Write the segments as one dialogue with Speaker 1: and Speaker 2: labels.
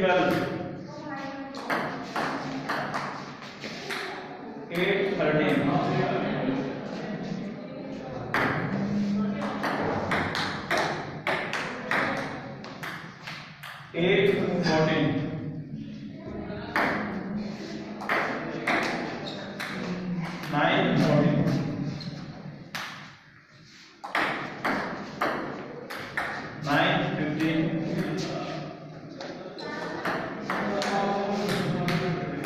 Speaker 1: Twelve eight eight fourteen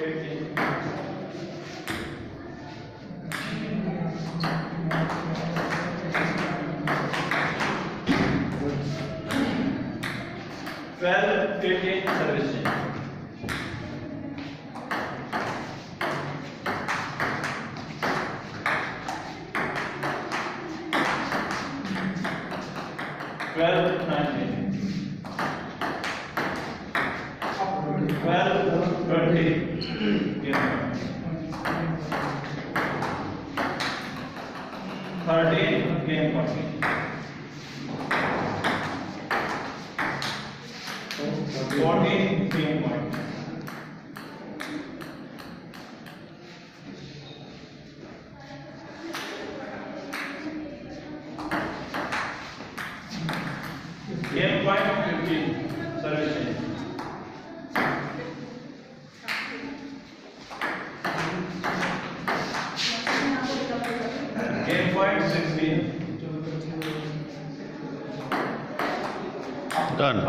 Speaker 1: 12, 15 service change. Twelve, nineteen. Twelve, twenty. Yeah. Thirteen, game fourteen. Fourteen, game point. Game point fifteen, service change.
Speaker 2: Done.